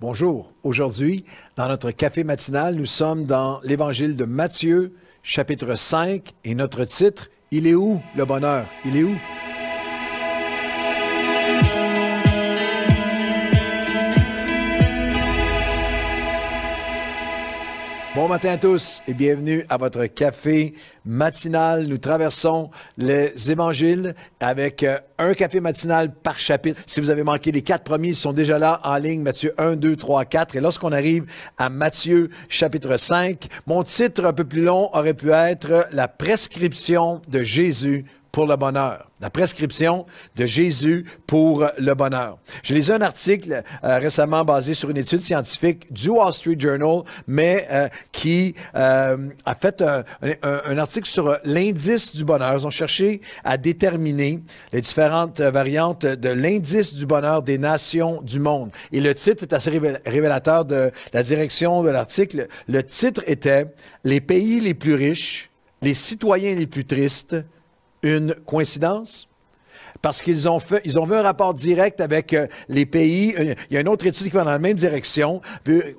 Bonjour. Aujourd'hui, dans notre café matinal, nous sommes dans l'évangile de Matthieu, chapitre 5, et notre titre, Il est où le bonheur? Il est où? Bon matin à tous et bienvenue à votre café matinal. Nous traversons les évangiles avec euh, un café matinal par chapitre. Si vous avez manqué les quatre premiers, ils sont déjà là en ligne, Matthieu 1, 2, 3, 4. Et lorsqu'on arrive à Matthieu chapitre 5, mon titre un peu plus long aurait pu être La prescription de Jésus pour le bonheur. La prescription de Jésus pour le bonheur. J'ai lu un article euh, récemment basé sur une étude scientifique du Wall Street Journal, mais euh, qui euh, a fait un, un, article sur l'indice du bonheur. Ils ont cherché à déterminer les différentes variantes de l'indice du bonheur des nations du monde. Et le titre est assez révélateur de la direction de l'article. Le titre était Les pays les plus riches, les citoyens les plus tristes, une coïncidence? Parce qu'ils ont fait, ils ont vu un rapport direct avec euh, les pays. Euh, il y a une autre étude qui va dans la même direction,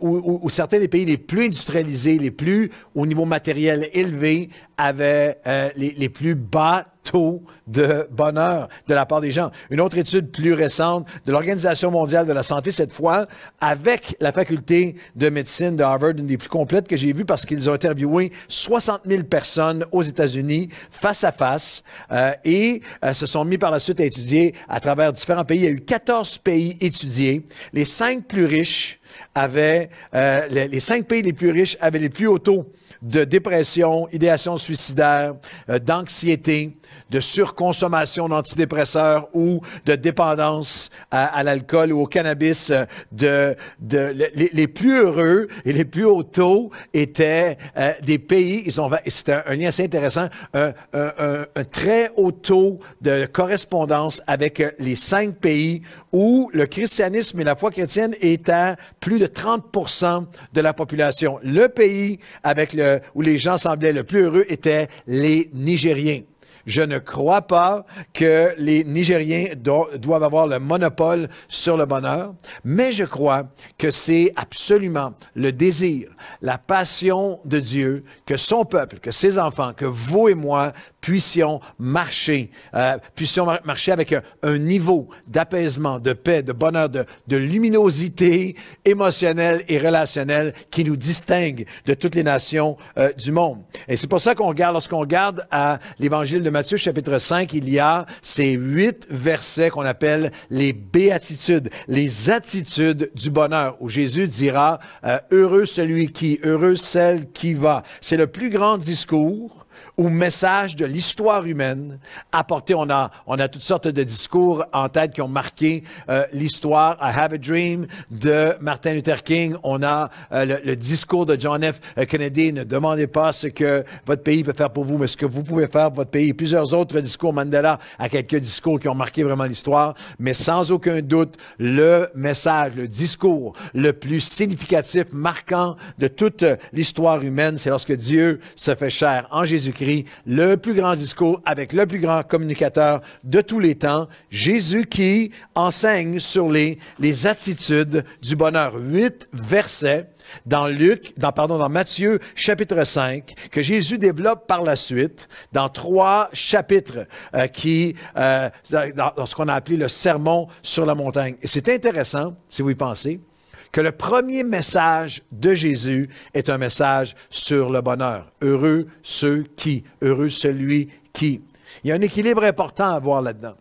où, certains des pays les plus industrialisés, les plus au niveau matériel élevé, avaient euh, les, les plus bas taux de bonheur de la part des gens. Une autre étude plus récente de l'Organisation mondiale de la santé, cette fois, avec la faculté de médecine de Harvard, une des plus complètes que j'ai vues parce qu'ils ont interviewé 60 000 personnes aux États-Unis face à face euh, et euh, se sont mis par la suite à étudier à travers différents pays. Il y a eu 14 pays étudiés. Les cinq plus riches avaient, euh, les, les cinq pays les plus riches avaient les plus hauts taux de dépression, idéation suicidaire, euh, d'anxiété, de surconsommation d'antidépresseurs ou de dépendance à, l'alcool ou au cannabis. Euh, de, les, plus heureux et les plus hauts taux étaient euh, des pays, ils ont, c'est un, lien assez intéressant, un, très haut taux de correspondance avec les cinq pays où le christianisme et la foi chrétienne est plus de 30% de la population. Le pays avec le où les gens semblaient le plus heureux étaient les Nigériens. Je ne crois pas que les Nigériens doivent avoir le monopole sur le bonheur, mais je crois que c'est absolument le désir, la passion de Dieu que son peuple, que ses enfants, que vous et moi puissions marcher, euh, puissions marcher avec un, niveau d'apaisement, de paix, de bonheur, de, luminosité émotionnelle et relationnelle qui nous distingue de toutes les nations euh, du monde. Et c'est pour ça qu'on regarde, lorsqu'on regarde à l'évangile de Matthieu chapitre 5, il y a ces huit versets qu'on appelle les béatitudes, les attitudes du bonheur, où Jésus dira, euh, heureux celui qui, heureux celle qui va. C'est le plus grand discours ou message de l'histoire humaine apporté. On a, on a toutes sortes de discours en tête qui ont marqué euh, l'histoire. I Have a Dream de Martin Luther King. On a euh, le, discours de John F. Kennedy. Ne demandez pas ce que votre pays peut faire pour vous, mais ce que vous pouvez faire pour votre pays. Plusieurs autres discours. Mandela a quelques discours qui ont marqué vraiment l'histoire, mais sans aucun doute, le message, le discours le plus significatif, marquant de toute l'histoire humaine, c'est lorsque Dieu se fait chair en Jésus-Christ le plus grand discours avec le plus grand communicateur de tous les temps, Jésus qui enseigne sur les, les attitudes du bonheur. Huit versets dans Luc, dans, pardon, dans Matthieu chapitre 5, que Jésus développe par la suite dans trois chapitres euh, qui, euh, dans, dans, ce qu'on a appelé le sermon sur la montagne. Et c'est intéressant, si vous y pensez, que le premier message de Jésus est un message sur le bonheur. Heureux ceux qui, heureux celui qui. Il y a un équilibre important à voir là-dedans.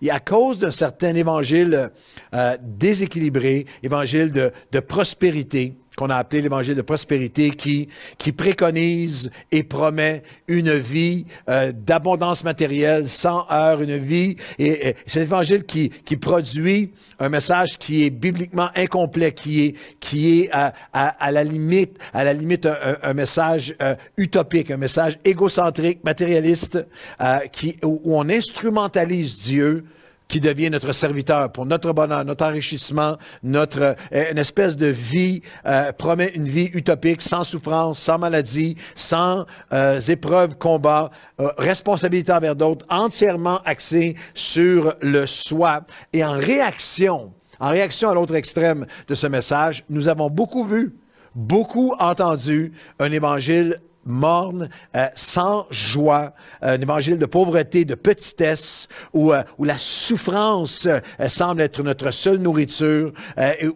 Et à cause d'un certain évangile euh, déséquilibré, évangile de, de prospérité, qu'on a appelé l'évangile de prospérité, qui, qui préconise et promet une vie euh, d'abondance matérielle, sans heure, une vie. Et, c'est l'évangile qui, qui produit un message qui est bibliquement incomplet, qui est, qui est à, à, la limite, à la limite un, message euh, utopique, un message égocentrique, matérialiste, euh, qui, où on instrumentalise Dieu qui devient notre serviteur pour notre bonheur, notre enrichissement, notre euh, une espèce de vie euh, promet une vie utopique, sans souffrance, sans maladie, sans euh, épreuves, combats, responsabilité envers d'autres, entièrement axée sur le soi. Et en réaction En réaction à l'autre extrême de ce message, nous avons beaucoup vu, beaucoup entendu un évangile morne, euh, sans joie, un évangile de pauvreté, de petitesse, où, euh, où la souffrance euh, semble être notre seule nourriture,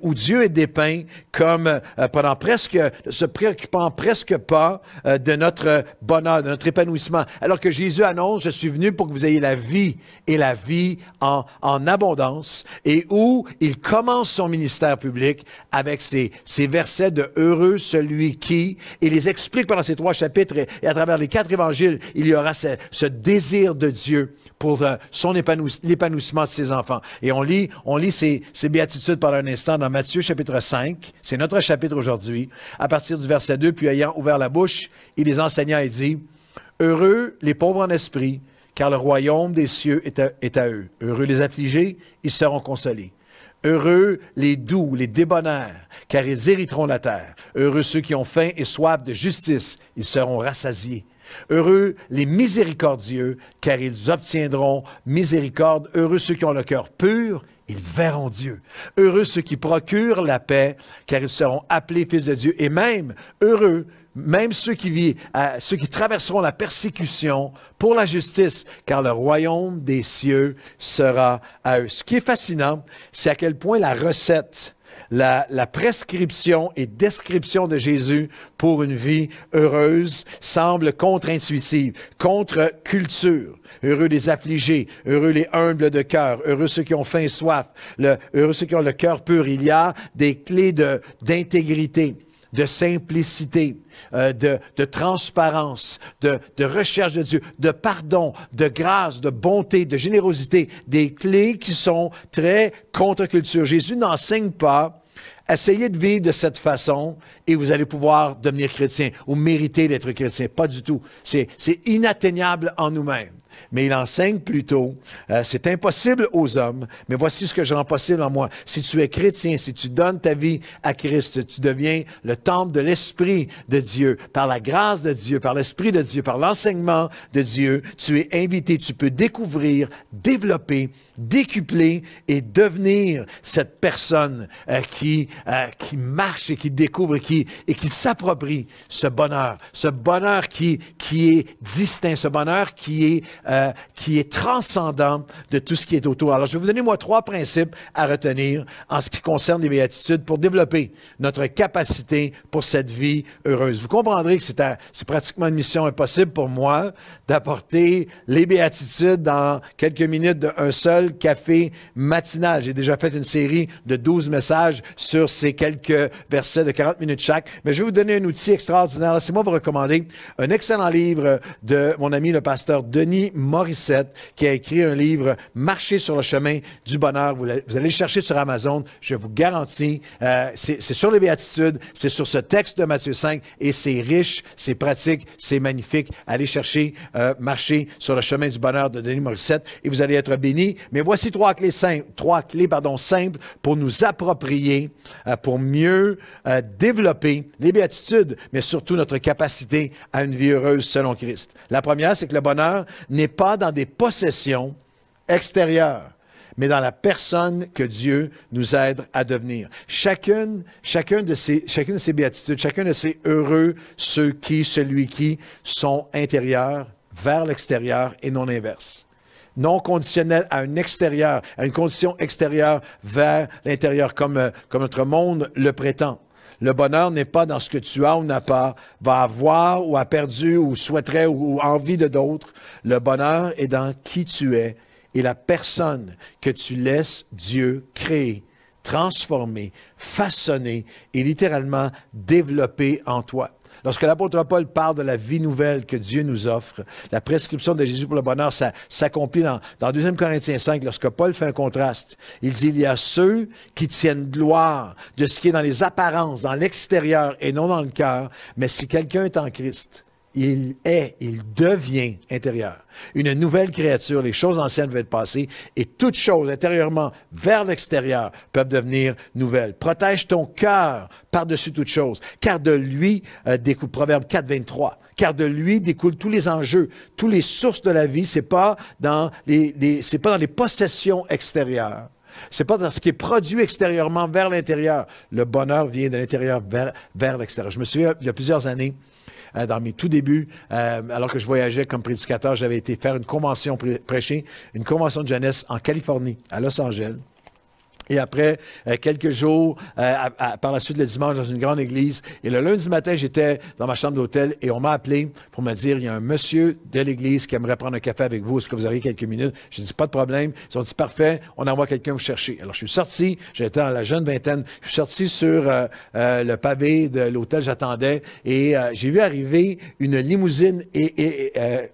où Dieu est dépeint comme pendant presque, se préoccupant presque pas de notre bonheur, de notre épanouissement. Alors que Jésus annonce, je suis venu pour que vous ayez la vie et la vie en, en abondance, et où il commence son ministère public avec ces, ces versets de heureux celui qui, et les explique pendant ces trois chapitres et, à travers les quatre évangiles, il y aura ce, désir de Dieu pour euh, son l'épanouissement de ses enfants. Et on lit, on lit ces, béatitudes par un instant dans Matthieu chapitre 5. C'est notre chapitre aujourd'hui. À partir du verset 2, puis ayant ouvert la bouche, il les enseigna et dit, Heureux les pauvres en esprit, car le royaume des cieux est à eux. Heureux les affligés, ils seront consolés. Heureux les doux, les débonnaires, car ils hériteront la terre. Heureux ceux qui ont faim et soif de justice, ils seront rassasiés. Heureux les miséricordieux, car ils obtiendront miséricorde. Heureux ceux qui ont le cœur pur, ils verront Dieu. Heureux ceux qui procurent la paix, car ils seront appelés fils de Dieu. Et même heureux même ceux qui, vivent, ceux qui traverseront la persécution pour la justice, car le royaume des cieux sera à eux. Ce qui est fascinant, c'est à quel point la recette, la, prescription et description de Jésus pour une vie heureuse semble contre-intuitive, contre-culture. Heureux les affligés, heureux les humbles de cœur, heureux ceux qui ont faim et soif, heureux ceux qui ont le cœur pur. Il y a des clés d'intégrité simplicité, euh, de, de, transparence, de, de, recherche de Dieu, de pardon, de grâce, de bonté, de générosité, des clés qui sont très contre-culture. Jésus n'enseigne pas essayez de vivre de cette façon et vous allez pouvoir devenir chrétien ou mériter d'être chrétien. Pas du tout. C'est inatteignable en nous-mêmes mais il enseigne plutôt, euh, c'est impossible aux hommes, mais voici ce que je rends possible en moi. Si tu es chrétien, si tu donnes ta vie à Christ, tu deviens le temple de l'Esprit de Dieu, par la grâce de Dieu, par l'Esprit de Dieu, par l'enseignement de Dieu, tu es invité, tu peux découvrir, développer, décupler et devenir cette personne euh, qui, euh, qui marche et qui découvre qui, et qui s'approprie ce bonheur, ce bonheur qui est distinct, ce bonheur qui est euh, qui est transcendant de tout ce qui est autour. Alors, je vais vous donner, moi, trois principes à retenir en ce qui concerne les béatitudes pour développer notre capacité pour cette vie heureuse. Vous comprendrez que c'est pratiquement une mission impossible pour moi d'apporter les béatitudes dans quelques minutes d'un seul café matinal. J'ai déjà fait une série de 12 messages sur ces quelques versets de 40 minutes chaque, mais je vais vous donner un outil extraordinaire. Laissez-moi vous recommander un excellent livre de mon ami le pasteur Denis Morissette, qui a écrit un livre, Marcher sur le chemin du bonheur. Vous, allez le chercher sur Amazon, je vous garantis. Euh, c'est sur les béatitudes, c'est sur ce texte de Matthieu 5, et c'est riche, c'est pratique, c'est magnifique. Allez chercher euh, Marcher sur le chemin du bonheur de Denis Morissette, et vous allez être bénis. Mais voici trois clés simples, trois clés, pardon, simples pour nous approprier, euh, pour mieux développer les béatitudes, mais surtout notre capacité à une vie heureuse selon Christ. La première, c'est que le bonheur n'est pas dans des possessions extérieures, mais dans la personne que Dieu nous aide à devenir. Chacune, chacune, de ces, chacune de ces béatitudes, chacun de ces heureux, ceux qui, celui qui, sont intérieurs vers l'extérieur et non inverse non conditionnel à un extérieur, à une condition extérieure vers l'intérieur, comme, euh, comme notre monde le prétend. Le bonheur n'est pas dans ce que tu as ou n'as pas, va avoir ou a perdu ou souhaiterait ou, envie de d'autres. Le bonheur est dans qui tu es et la personne que tu laisses Dieu créer, transformer, façonner et littéralement développer en toi. Lorsque l'apôtre Paul parle de la vie nouvelle que Dieu nous offre, la prescription de Jésus pour le bonheur, s'accomplit dans, dans 2 Corinthiens 5, lorsque Paul fait un contraste. Il dit, il y a ceux qui tiennent gloire de ce qui est dans les apparences, dans l'extérieur et non dans le cœur, mais si quelqu'un est en Christ, il est, il devient intérieur une nouvelle créature. Les choses anciennes être passées et toutes choses intérieurement vers l'extérieur peuvent devenir nouvelles. Protège ton cœur par-dessus toute chose, car de lui euh, découle Proverbe 4, 23 car de lui découlent tous les enjeux, toutes les sources de la vie. C'est pas dans les, c'est pas dans les possessions extérieures, C'est pas dans ce qui est produit extérieurement vers l'intérieur. Le bonheur vient de l'intérieur vers, vers l'extérieur. Je me souviens, il y a plusieurs années, euh, dans mes tout débuts, euh, alors que je voyageais comme prédicateur, j'avais été faire une convention, prêcher une convention de jeunesse en Californie, à Los Angeles. Et après euh, quelques jours, euh, par la suite le dimanche dans une grande église. Et le lundi matin, j'étais dans ma chambre d'hôtel et on m'a appelé pour me dire, il y a un monsieur de l'église qui aimerait prendre un café avec vous. Est-ce que vous auriez quelques minutes? J'ai dit, pas de problème. Ils ont dit, parfait, on envoie quelqu'un vous chercher. Alors, je suis sorti, j'étais dans la jeune vingtaine, je suis sorti sur euh, le pavé de l'hôtel, j'attendais et j'ai vu arriver une limousine et, et et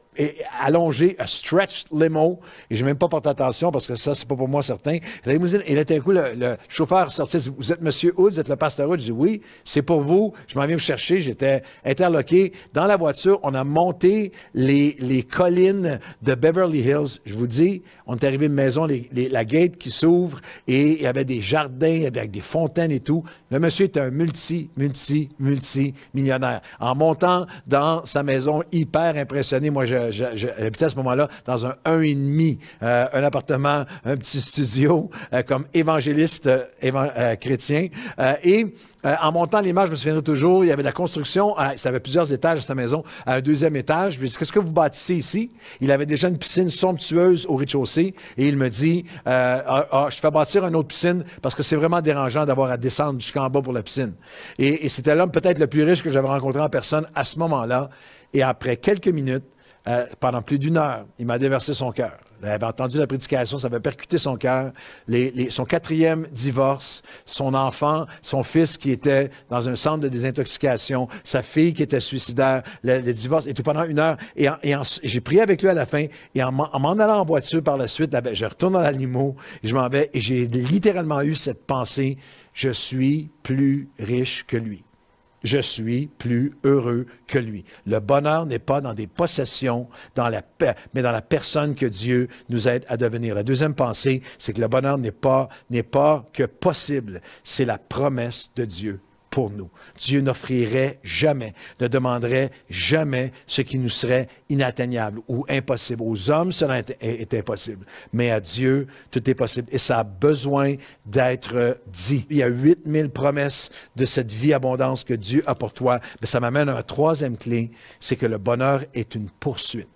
allongé, un stretched limo, et j'ai même pas porté attention parce que ça, c'est pas pour moi certain. Et là, d'un coup, le, chauffeur sortait, vous êtes Monsieur Hood, vous êtes le pasteur Hood? Je dis oui, c'est pour vous, je m'en viens vous chercher, j'étais interloqué. Dans la voiture, on a monté les, les collines de Beverly Hills. Je vous dis, on est arrivé à une maison, la gate qui s'ouvre, et il y avait des jardins avec des fontaines et tout. Le monsieur était un multi, multi, multi millionnaire. En montant dans sa maison, hyper impressionné, moi, je j'habitais à ce moment-là dans un 1,5, euh, un appartement, un petit studio, euh, comme évangéliste euh, chrétien. et en montant l'image, je me souviendrai toujours, il y avait de la construction, ça avait plusieurs étages à sa maison, un deuxième étage. Je lui ai dit, qu'est-ce que vous bâtissez ici? Il avait déjà une piscine somptueuse au rez-de-chaussée et il me dit, ah, ah, je fais bâtir une autre piscine parce que c'est vraiment dérangeant d'avoir à descendre jusqu'en bas pour la piscine. Et c'était l'homme peut-être le plus riche que j'avais rencontré en personne à ce moment-là. Et après quelques minutes, euh, pendant plus d'une heure. Il m'a déversé son cœur. Il avait entendu la prédication, ça avait percuté son cœur. son quatrième divorce, son enfant, son fils qui était dans un centre de désintoxication, sa fille qui était suicidaire, le, divorce, et tout pendant une heure. Et, j'ai prié avec lui à la fin, et en, m'en allant en voiture par la suite, je retourne dans la et je m'en vais, et j'ai littéralement eu cette pensée, je suis plus riche que lui je suis plus heureux que lui. Le bonheur n'est pas dans des possessions, dans la mais dans la personne que Dieu nous aide à devenir. La deuxième pensée, c'est que le bonheur n'est pas, n'est pas que possible, c'est la promesse de Dieu pour nous. Dieu n'offrirait jamais, ne demanderait jamais ce qui nous serait inatteignable ou impossible. Aux hommes, cela est, impossible, mais à Dieu, tout est possible. Et ça a besoin d'être dit. Il y a 8000 promesses de cette vie abondance que Dieu a pour toi. Mais ça m'amène à ma troisième clé, c'est que le bonheur est une poursuite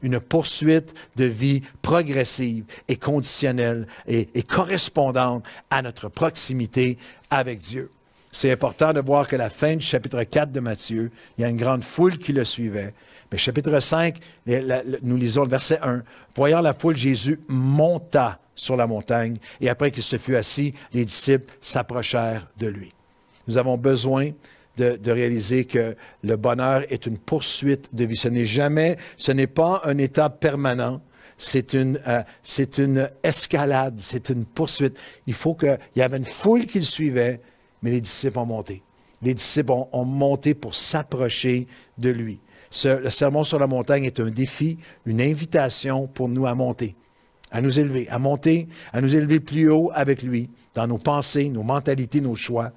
une poursuite de vie progressive et conditionnelle et, et, correspondante à notre proximité avec Dieu. C'est important de voir que la fin du chapitre 4 de Matthieu, il y a une grande foule qui le suivait. Mais chapitre 5, nous lisons le verset 1. Voyant la foule, Jésus monta sur la montagne et après qu'il se fut assis, les disciples s'approchèrent de lui. Nous avons besoin de, réaliser que le bonheur est une poursuite de vie. Ce n'est jamais, ce n'est pas un état permanent. C'est une, euh, c'est une escalade, c'est une poursuite. Il faut qu'il y avait une foule qui le suivait, mais les disciples ont monté. Les disciples ont, monté pour s'approcher de lui. le sermon sur la montagne est un défi, une invitation pour nous à monter, à nous élever, à monter, à nous élever plus haut avec lui, dans nos pensées, nos mentalités, nos choix,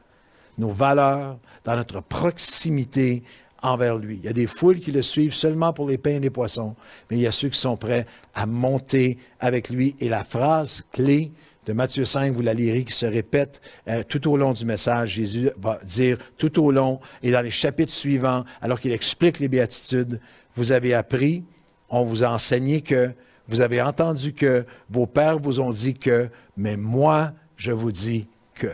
nos valeurs, dans notre proximité envers lui. Il y a des foules qui le suivent seulement pour les pains et les poissons, mais il y a ceux qui sont prêts à monter avec lui. Et la phrase clé de Matthieu 5, vous la lirez, qui se répète euh, tout au long du message. Jésus va dire tout au long et dans les chapitres suivants, alors qu'il explique les béatitudes, vous avez appris, on vous a enseigné que, vous avez entendu que, vos pères vous ont dit que, mais moi, je vous dis que.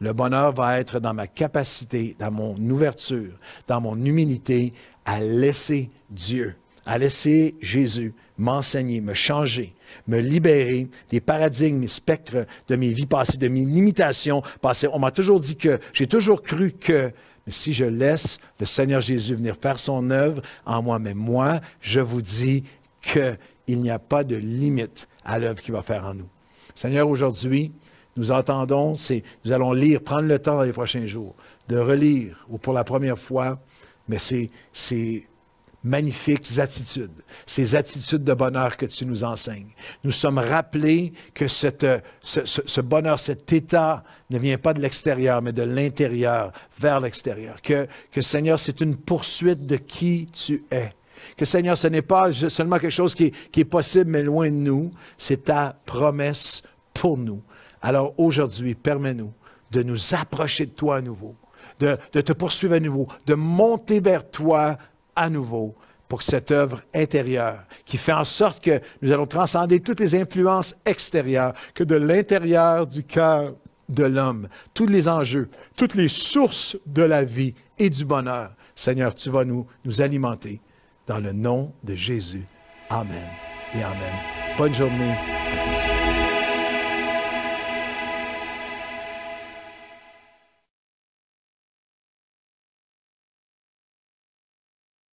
Le bonheur va être dans ma capacité, dans mon ouverture, dans mon humilité à laisser Dieu, à laisser Jésus m'enseigner, me changer, me libérer des paradigmes, des spectres de mes vies passées, de mes limitations passées. On m'a toujours dit que, j'ai toujours cru que, mais si je laisse le Seigneur Jésus venir faire son œuvre en moi, mais moi, je vous dis qu'il n'y a pas de limite à l'œuvre qu'il va faire en nous. Seigneur, aujourd'hui, nous entendons, c'est, nous allons lire, prendre le temps dans les prochains jours, de relire, ou pour la première fois, mais c'est, c'est magnifiques attitudes, ces attitudes de bonheur que tu nous enseignes. Nous sommes rappelés que ce, bonheur, cet état ne vient pas de l'extérieur, mais de l'intérieur vers l'extérieur. Que, que Seigneur, c'est une poursuite de qui tu es. Que Seigneur, ce n'est pas seulement quelque chose qui est, possible, mais loin de nous. C'est ta promesse pour nous. Alors aujourd'hui, permets-nous de nous approcher de toi à nouveau, de te poursuivre à nouveau, de monter vers toi à nouveau pour cette œuvre intérieure qui fait en sorte que nous allons transcender toutes les influences extérieures, que de l'intérieur du cœur de l'homme, tous les enjeux, toutes les sources de la vie et du bonheur, Seigneur, tu vas nous, nous alimenter dans le nom de Jésus. Amen et Amen. Bonne journée à tous.